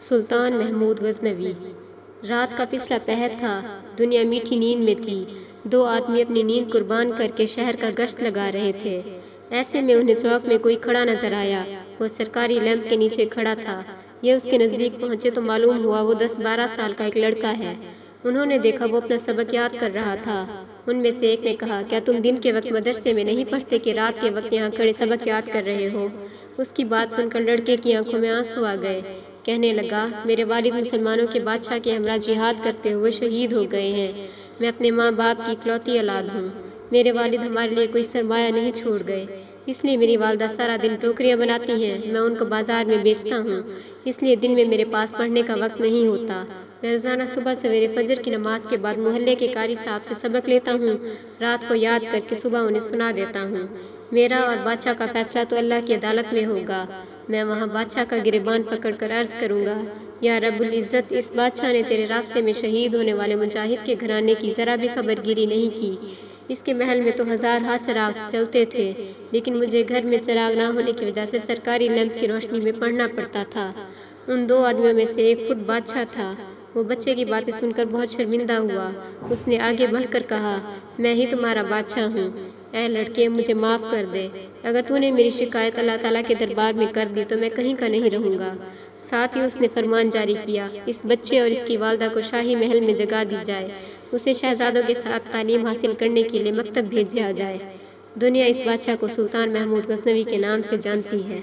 सुल्तान महमूद गजनवी। रात का पिछला पहर था, दुनिया मीठी नींद में थी। दो आदमी अपनी नींद कुर्बान करके शहर का गश्त लगा रहे थे। ऐसे में उन्हें चौक में कोई खड़ा नज़र आया। वो सरकारी लैंप के नीचे खड़ा था। ये उसके नज़दीक पहुँचे तो मालूम हुआ वो दस बारह साल का एक लड़का है। उन्होंने देखा वो अपना सबक याद कर रहा था। उनमें से एक ने कहा, क्या तुम दिन के वक्त मदरसे में नहीं पढ़ते कि रात के वक्त यहाँ खड़े सबक याद कर रहे हो? उसकी बात सुनकर लड़के की आँखों में आँसू आ गए। कहने लगा, मेरे वालिद मुसलमानों के बादशाह के हमरा जिहाद करते हुए शहीद हो गए हैं। मैं अपने माँ बाप की इकलौती औलाद हूँ। मेरे वालिद हमारे लिए कोई सरमाया नहीं छोड़ गए। इसलिए मेरी वालदा सारा दिन टोकरियाँ बनाती हैं। मैं उनको बाज़ार में बेचता हूँ। इसलिए दिन में मेरे पास पढ़ने का वक्त नहीं होता। मैं रोज़ाना सुबह सवेरे फजर की नमाज़ के बाद मोहल्ले के कारी साहब से सबक लेता हूँ। रात को याद करके सुबह उन्हें सुना देता हूँ। मेरा और बादशाह का फैसला तो अल्लाह की अदालत में होगा। मैं वहाँ बादशाह का गिरबान पकड़ कर अर्ज़ करूँगा। या रब्बुल इज़्ज़त, इस बादशाह ने तेरे रास्ते में शहीद होने वाले मुजाहिद के घराने की ज़रा भी खबरगिरी नहीं की। इसके महल में तो हज़ार हाथ चराग चलते थे, लेकिन मुझे घर में चराग ना होने की वजह से सरकारी लैंप की रोशनी में पढ़ना पड़ता था। उन दो आदमियों में से एक खुद बादशाह था। वो बच्चे की बातें सुनकर बहुत शर्मिंदा हुआ। उसने आगे बढ़कर कहा, मैं ही तुम्हारा बादशाह हूँ। ऐ लड़के, मुझे माफ़ कर दे। अगर तूने मेरी शिकायत अल्लाह ताला के दरबार में कर दी तो मैं कहीं का नहीं रहूँगा। साथ ही उसने फरमान जारी किया, इस बच्चे और इसकी वालदा को शाही महल में जगा दी जाए। उसे शहजादों के साथ तालीम हासिल करने के लिए मकतब भेजा जाए। दुनिया इस बादशाह को सुल्तान महमूद गजनवी के नाम से जानती है।